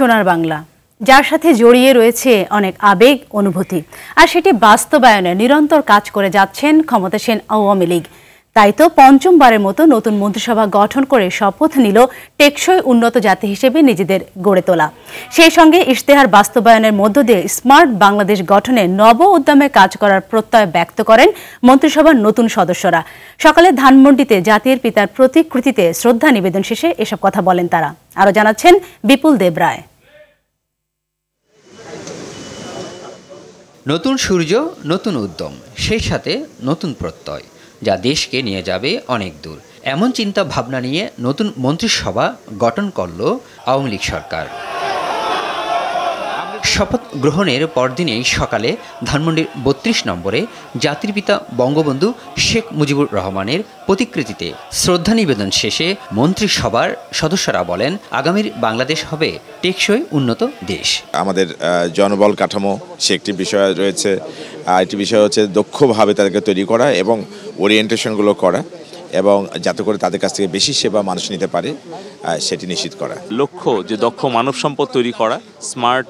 সোনার বাংলা, যার সাথে জড়িয়ে রয়েছে অনেক আবেগ, অনুভূতি। আর সেটি বাস্তবায়নে নিরন্তর কাজ করে যাচ্ছেন ক্ষমতাসীন আওয়ামী লীগ। তাই তো পঞ্চমবারের মতো নতুন মন্ত্রিসভা গঠন করে শপথ নিল টেকসই উন্নত জাতি হিসেবে নিজেদের গড়ে তোলা। সেই সঙ্গে ইশতেহার বাস্তবায়নের মধ্য দিয়ে স্মার্ট বাংলাদেশ গঠনে নব উদ্যমে কাজ করার প্রত্যয় ব্যক্ত করেন মন্ত্রিসভার নতুন সদস্যরা। সকালে ধানমন্ডিতে জাতির পিতার প্রতিকৃতিতে শ্রদ্ধা নিবেদন শেষে এসব কথা বলেন তারা। আরও জানাচ্ছেন বিপুল দেব রায়। নতুন সূর্য, নতুন উদ্যম, সেই সাথে নতুন প্রত্যয়। যা দেশকে নিয়ে যাবে অনেক দূর। এমন চিন্তা ভাবনা নিয়ে নতুন মন্ত্রিসভা গঠন করল আওয়ামী লীগ সরকার। শপথ গ্রহণের পরদিনেই সকালে ধানমন্ডির বত্রিশ নম্বরে জাতির পিতা বঙ্গবন্ধু শেখ মুজিবুর রহমানের প্রতিকৃতিতে শ্রদ্ধা নিবেদন শেষে মন্ত্রিসভার সদস্যরা বলেন, আগামীর বাংলাদেশ হবে টেকসই উন্নত দেশ। আমাদের জনবল কাঠামো সে একটি বিষয় রয়েছে। আর একটি বিষয় হচ্ছে দক্ষভাবে তাদেরকে তৈরি করা এবং ওরিয়েন্টেশনগুলো করা এবং যাতে করে তাদের কাছ থেকে বেশি সেবা মানুষ নিতে পারে সেটি নিশ্চিত করা। লক্ষ্য যে দক্ষ মানব সম্পদ তৈরি করা স্মার্ট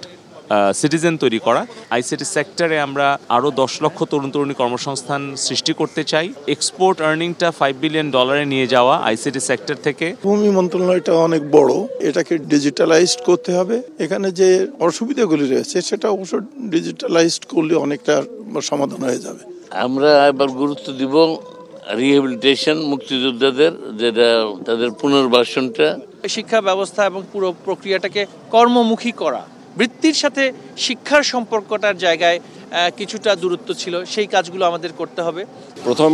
সিটিজেন তৈরি করা। আইসিটি সেক্টরে আমরা আরও দশ লক্ষ তরুণ তরুণী কর্মসংস্থান সৃষ্টি করতে চাই। এক্সপোর্ট আর্নিংটা ফাইভ বিলিয়ন ডলারে নিয়ে যাওয়া আইসিটি সেক্টর থেকে। ভূমি মন্ত্রণালয়টা অনেক বড়। এটাকে ডিজিটালাইজড করতে হবে। এখানে যে অসুবিধাগুলি রয়েছে সেটা অবশ্য ডিজিটালাইজড করলে অনেকটা সমাধান হয়ে যাবে। আমরা এবার গুরুত্ব দিব রিহেবিলিটেশন মুক্তিযোদ্ধাদের যেটা তাদের পুনর্বাসনটা। শিক্ষা ব্যবস্থা এবং পুরো প্রক্রিয়াটাকে কর্মমুখী করা। বৃত্তির সাথে শিক্ষার সম্পর্কটার জায়গায় কিছুটা দূরত্ব ছিল সেই কাজগুলো আমাদের করতে হবে। প্রথম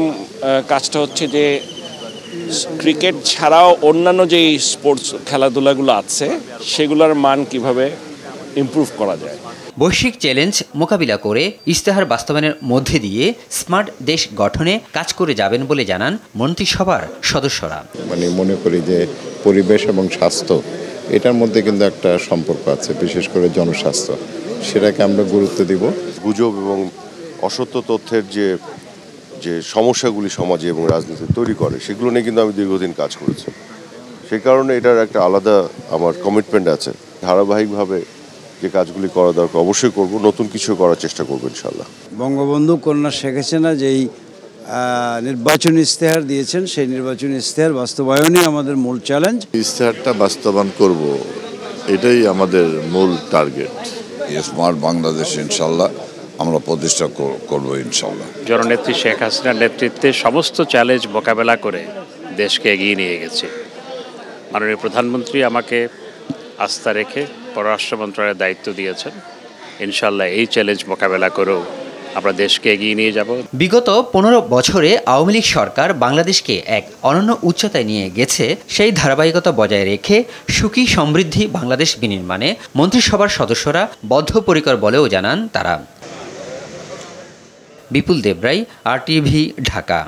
কাজটা হচ্ছে যে ক্রিকেট ছাড়াও অন্যান্য যে স্পোর্টস খেলাধুলাগুলো আছে সেগুলোর মান কীভাবে ইমপ্রুভ করা যায়? বৈশ্বিক চ্যালেঞ্জ মোকাবিলা করে ইস্তেহার বাস্তবায়নের মধ্যে দিয়ে স্মার্ট দেশ গঠনে কাজ করে যাবেন বলে জানান মন্ত্রিসভার সদস্যরা। মানে মনে করি যে পরিবেশ এবং স্বাস্থ্য এটার মধ্যে কিন্তু একটা সম্পর্ক আছে বিশেষ করে জনস্বাস্থ্য। সেটাকে আমরা গুরুত্ব দিব। গুজব এবং অসত্য তথ্যের যে যে সমস্যাগুলি সমাজে এবং রাজনীতিতে তৈরি করে সেগুলো নিয়ে কিন্তু আমি দীর্ঘদিন কাজ করেছি। সে কারণে এটার একটা আলাদা আমার কমিটমেন্ট আছে। ধারাবাহিকভাবে যে কাজগুলি করা দরকার অবশ্যই করব নতুন কিছু করার চেষ্টা করব ইনশাল্লাহ বঙ্গবন্ধু কন্যা শেখ হাসিনা যেই নির্বাচনী ইশতেহার দিয়েছেন সেই নির্বাচনী ইশতেহার বাস্তবায়নই আমাদের মূল চ্যালেঞ্জ ইস্তেহারটা বাস্তবায়ন করব এটাই আমাদের মূল টার্গেট স্মার্ট বাংলাদেশ ইনশাল্লাহ আমরা প্রতিষ্ঠা কর- করব ইনশাল্লাহ জননেত্রী শেখ হাসিনার নেতৃত্বে সমস্ত চ্যালেঞ্জ মোকাবেলা করে দেশকে এগিয়ে নিয়ে গেছে। মাননীয় প্রধানমন্ত্রী আমাকে আস্থা রেখে পররাষ্ট্র মন্ত্রণালয়ের দায়িত্ব দিয়েছেন। ইনশাল্লাহ এই চ্যালেঞ্জ মোকাবেলা করেও আমরা দেশকে এগিয়ে নিয়ে যাব। বিগত পনেরো বছরে আওয়ামী লীগ সরকার বাংলাদেশকে এক অনন্য উচ্চতায় নিয়ে গেছে, সেই ধারাবাহিকতা বজায় রেখে সুখী সমৃদ্ধি বাংলাদেশ বিনির্মাণে মন্ত্রিসভার সদস্যরা বদ্ধপরিকর বলেও জানান তারা। Bipul Debrai, R TV Dhaka.